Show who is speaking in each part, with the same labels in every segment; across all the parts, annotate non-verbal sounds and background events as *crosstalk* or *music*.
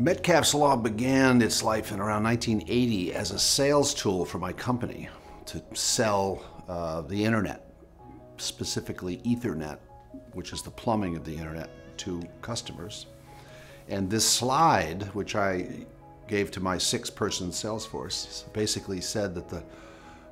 Speaker 1: Metcalfe's Law began its life in around 1980 as a sales tool for my company to sell uh, the internet, specifically Ethernet, which is the plumbing of the internet, to customers. And this slide, which I gave to my six-person sales force, basically said that the,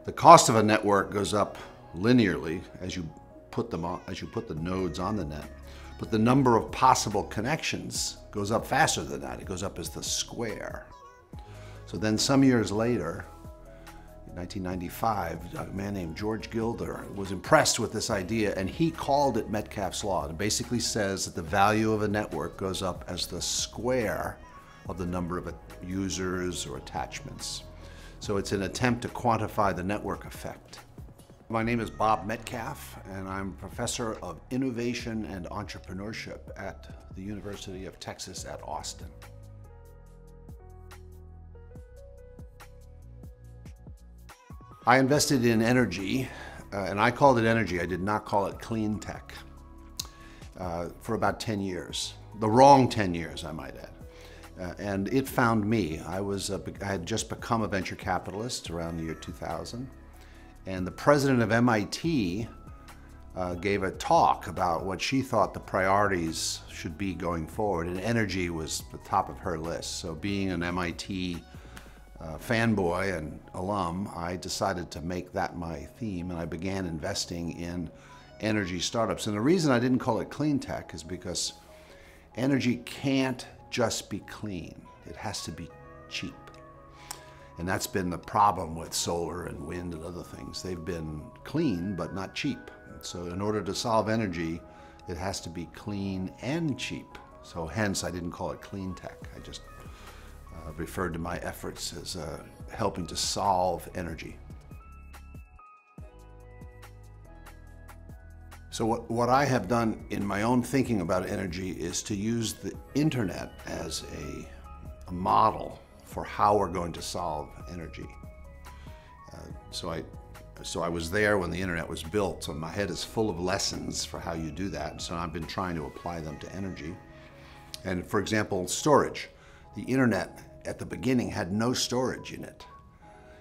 Speaker 1: the cost of a network goes up linearly as you put them on, as you put the nodes on the net, but the number of possible connections goes up faster than that. It goes up as the square. So then some years later, in 1995, a man named George Gilder was impressed with this idea and he called it Metcalfe's Law. It basically says that the value of a network goes up as the square of the number of users or attachments. So it's an attempt to quantify the network effect. My name is Bob Metcalfe, and I'm professor of innovation and entrepreneurship at the University of Texas at Austin. I invested in energy, uh, and I called it energy. I did not call it clean tech uh, for about 10 years. The wrong 10 years, I might add. Uh, and it found me. I, was a, I had just become a venture capitalist around the year 2000. And the president of MIT uh, gave a talk about what she thought the priorities should be going forward, and energy was the top of her list. So being an MIT uh, fanboy and alum, I decided to make that my theme, and I began investing in energy startups. And the reason I didn't call it clean tech is because energy can't just be clean. It has to be cheap. And that's been the problem with solar and wind and other things. They've been clean, but not cheap. So in order to solve energy, it has to be clean and cheap. So hence, I didn't call it clean tech. I just uh, referred to my efforts as uh, helping to solve energy. So what, what I have done in my own thinking about energy is to use the internet as a, a model for how we're going to solve energy. Uh, so I so I was there when the internet was built, so my head is full of lessons for how you do that. So I've been trying to apply them to energy. And for example, storage. The internet at the beginning had no storage in it.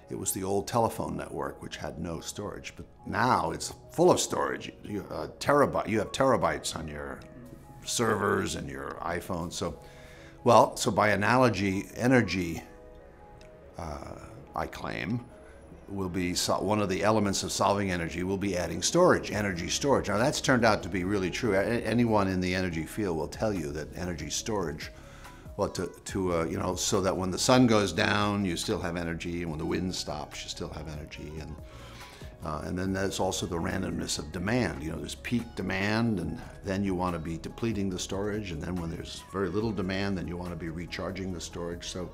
Speaker 1: It was the old telephone network, which had no storage. But now it's full of storage. You, uh, terabyte, you have terabytes on your servers and your iPhone. So well, so by analogy, energy, uh, I claim, will be one of the elements of solving energy will be adding storage, energy storage. Now that's turned out to be really true. Anyone in the energy field will tell you that energy storage, well, to, to uh, you know, so that when the sun goes down, you still have energy, and when the wind stops, you still have energy. And uh, and then there's also the randomness of demand. You know, there's peak demand, and then you want to be depleting the storage. And then when there's very little demand, then you want to be recharging the storage. So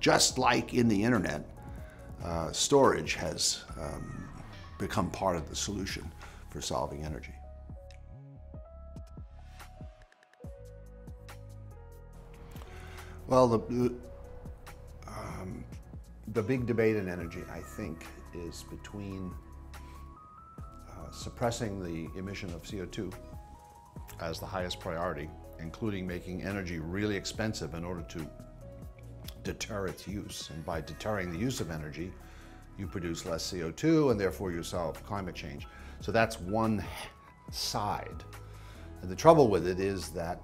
Speaker 1: just like in the internet, uh, storage has um, become part of the solution for solving energy. Well, the, um, the big debate in energy, I think, is between suppressing the emission of CO2 as the highest priority, including making energy really expensive in order to deter its use. And by deterring the use of energy, you produce less CO2 and therefore you solve climate change. So that's one side. And the trouble with it is that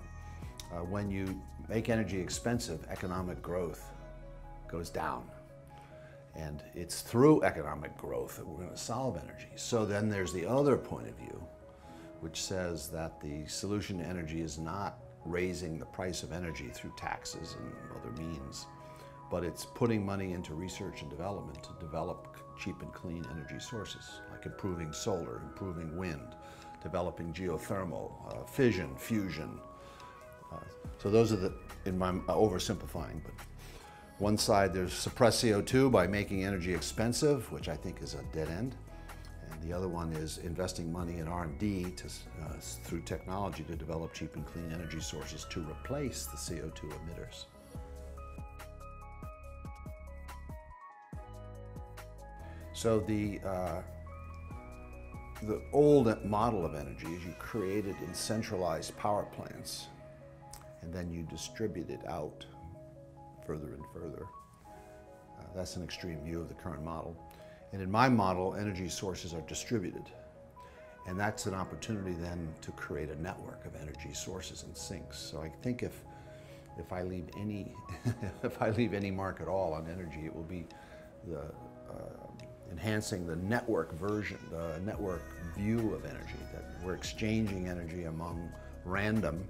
Speaker 1: uh, when you make energy expensive, economic growth goes down. And it's through economic growth that we're going to solve energy. So then there's the other point of view, which says that the solution to energy is not raising the price of energy through taxes and other means, but it's putting money into research and development to develop cheap and clean energy sources, like improving solar, improving wind, developing geothermal, uh, fission, fusion. Uh, so those are the, in my uh, oversimplifying, but one side, there's suppress CO2 by making energy expensive, which I think is a dead end. And the other one is investing money in R&D uh, through technology to develop cheap and clean energy sources to replace the CO2 emitters. So the, uh, the old model of energy is you create it in centralized power plants and then you distribute it out further and further. Uh, that's an extreme view of the current model. And in my model, energy sources are distributed. And that's an opportunity then to create a network of energy sources and sinks. So I think if, if I leave any, *laughs* if I leave any mark at all on energy, it will be the uh, enhancing the network version, the network view of energy, that we're exchanging energy among random,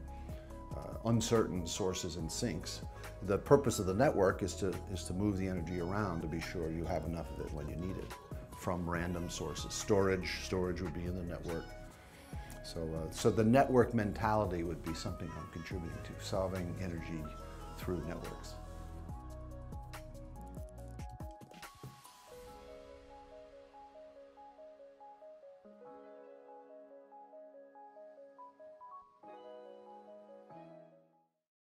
Speaker 1: uh, uncertain sources and sinks. The purpose of the network is to, is to move the energy around to be sure you have enough of it when you need it from random sources. Storage, storage would be in the network. So, uh, so the network mentality would be something I'm contributing to, solving energy through networks.